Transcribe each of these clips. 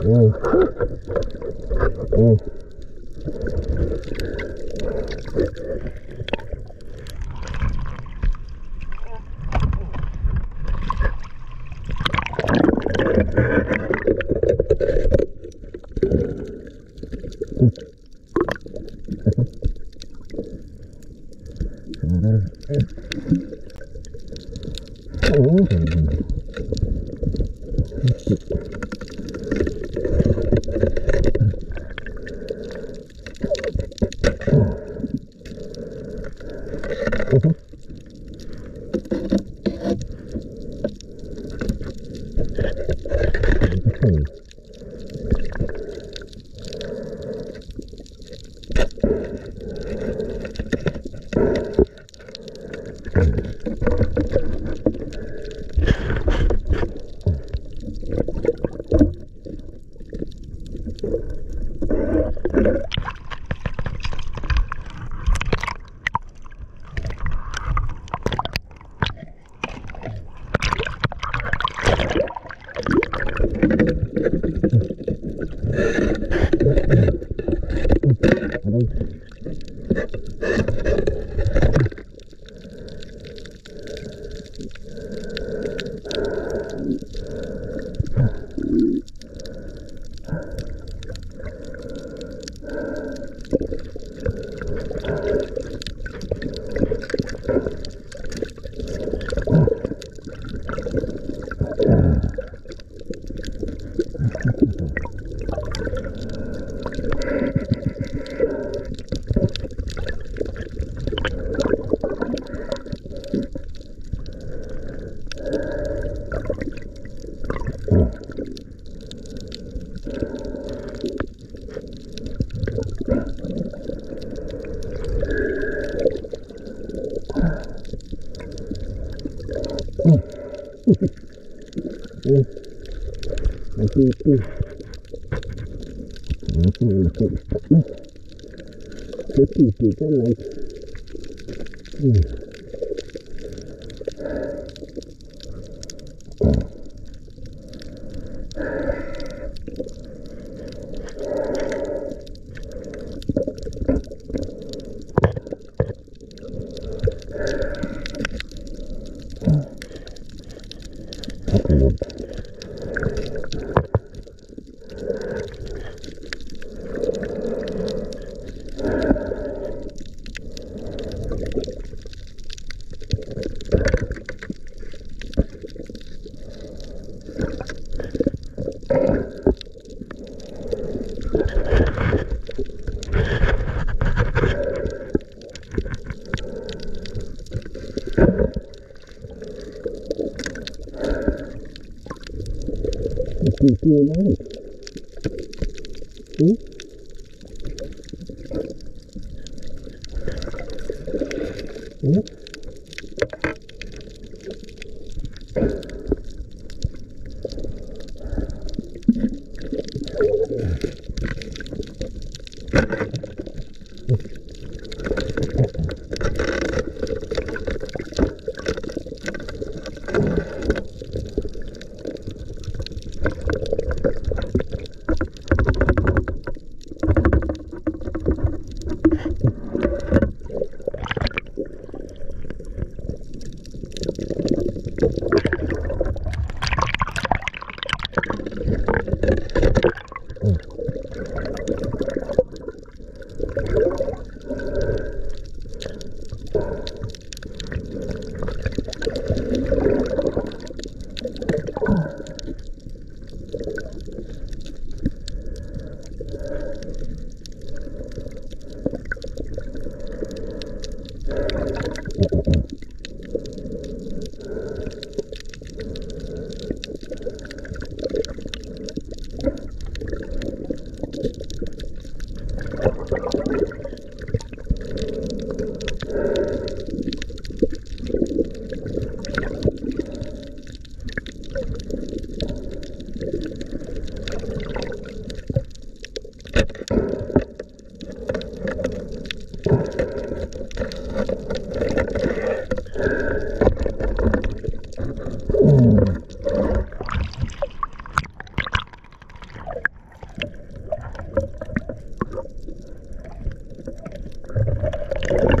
Mm. cái gì cái này keep you alive. See? Yeah.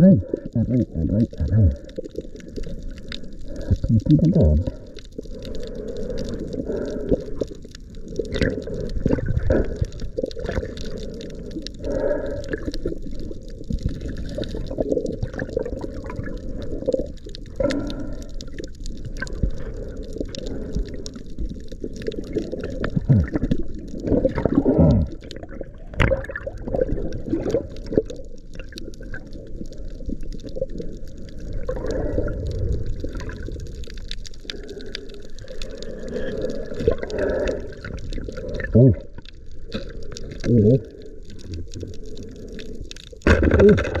Aray, aray, aray, aray. Hindi na doon. Oh.